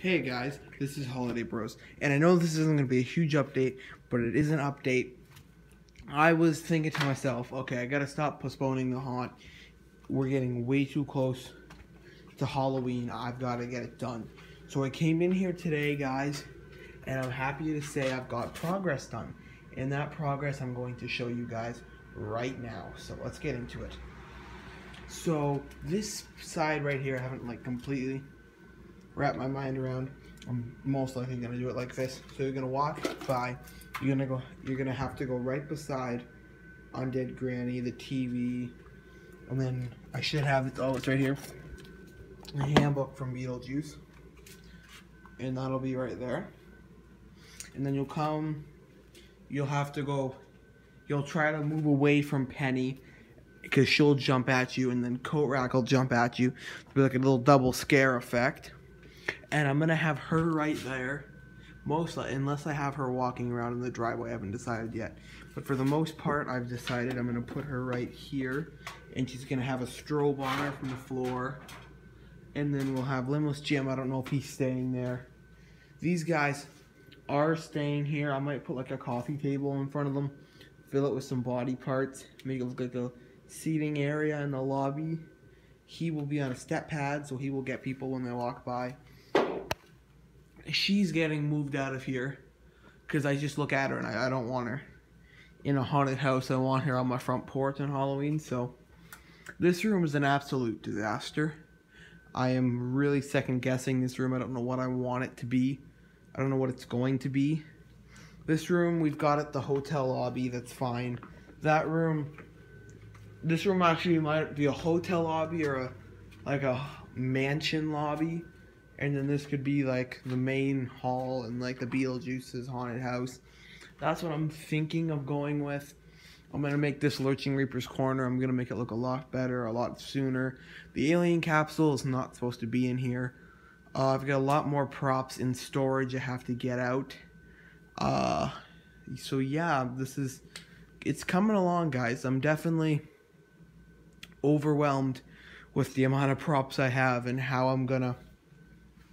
Hey guys, this is Holiday Bros, and I know this isn't going to be a huge update, but it is an update. I was thinking to myself, okay, I gotta stop postponing the haunt. We're getting way too close to Halloween. I've got to get it done. So I came in here today, guys, and I'm happy to say I've got progress done. And that progress I'm going to show you guys right now. So let's get into it. So this side right here, I haven't like completely wrapped my mind around. I'm most likely gonna do it like this. So you're gonna walk by, you're gonna go, you're gonna have to go right beside Undead Granny, the TV, and then I should have it. Oh, it's right here. A handbook from Beetlejuice, and that'll be right there. And then you'll come. You'll have to go. You'll try to move away from Penny because she'll jump at you, and then Coat Rack will jump at you. It'll be like a little double scare effect. And I'm gonna have her right there, most unless I have her walking around in the driveway. I haven't decided yet, but for the most part, I've decided I'm gonna put her right here, and she's gonna have a strobe on her from the floor. And then we'll have Limbless Jim. I don't know if he's staying there. These guys are staying here. I might put like a coffee table in front of them, fill it with some body parts, make it look like a seating area in the lobby. He will be on a step pad, so he will get people when they walk by. She's getting moved out of here because I just look at her and I, I don't want her in a haunted house. I want her on my front porch on Halloween. So this room is an absolute disaster. I am really second guessing this room. I don't know what I want it to be. I don't know what it's going to be. This room, we've got at the hotel lobby. That's fine. That room, this room actually might be a hotel lobby or a like a mansion lobby. And then this could be like the main hall and like the Beetlejuice's haunted house. That's what I'm thinking of going with. I'm gonna make this Lurching Reaper's corner. I'm gonna make it look a lot better, a lot sooner. The alien capsule is not supposed to be in here. Uh, I've got a lot more props in storage I have to get out. Uh, so yeah, this is it's coming along, guys. I'm definitely overwhelmed with the amount of props I have and how I'm gonna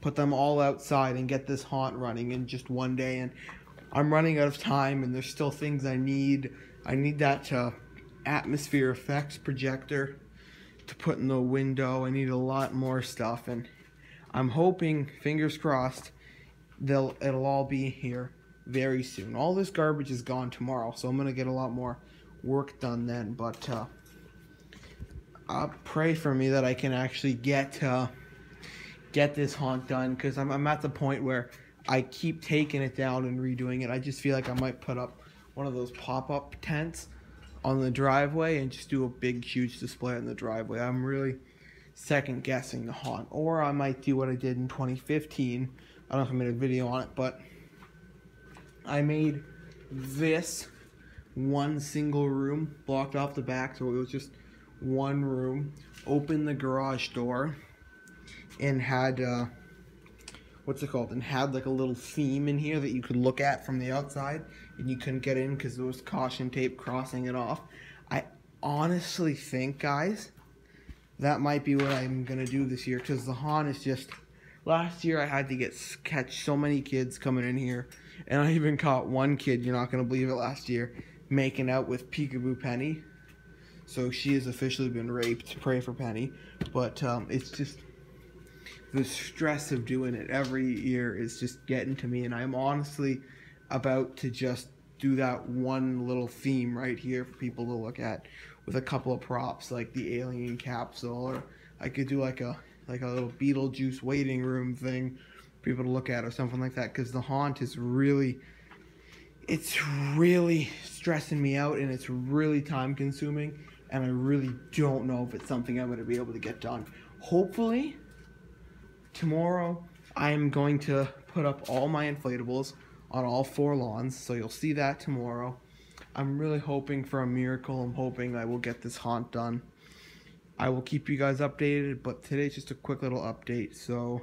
put them all outside and get this haunt running in just one day. And I'm running out of time, and there's still things I need. I need that uh, atmosphere effects projector to put in the window. I need a lot more stuff, and I'm hoping, fingers crossed, they'll it'll all be here very soon. All this garbage is gone tomorrow, so I'm gonna get a lot more work done then. But uh, uh, pray for me that I can actually get uh, get this haunt done because I'm, I'm at the point where I keep taking it down and redoing it. I just feel like I might put up one of those pop-up tents on the driveway and just do a big huge display in the driveway. I'm really second guessing the haunt or I might do what I did in 2015. I don't know if I made a video on it, but I made this one single room blocked off the back so it was just one room, open the garage door, and had uh, what's it called? And had like a little theme in here that you could look at from the outside, and you couldn't get in because there was caution tape crossing it off. I honestly think, guys, that might be what I'm gonna do this year because the haunt is just. Last year I had to get catch so many kids coming in here, and I even caught one kid. You're not gonna believe it. Last year, making out with Peekaboo Penny. So she has officially been raped. Pray for Penny. But um, it's just the stress of doing it every year is just getting to me, and I'm honestly about to just do that one little theme right here for people to look at with a couple of props like the alien capsule, or I could do like a like a little Beetlejuice waiting room thing for people to look at or something like that because the haunt is really it's really stressing me out and it's really time consuming and I really don't know if it's something I'm going to be able to get done. Hopefully, tomorrow I'm going to put up all my inflatables on all four lawns, so you'll see that tomorrow. I'm really hoping for a miracle. I'm hoping I will get this haunt done. I will keep you guys updated, but today's just a quick little update, so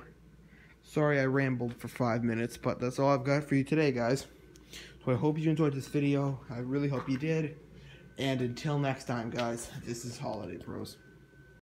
sorry I rambled for five minutes, but that's all I've got for you today, guys. So I hope you enjoyed this video. I really hope you did. And until next time, guys, this is Holiday Bros.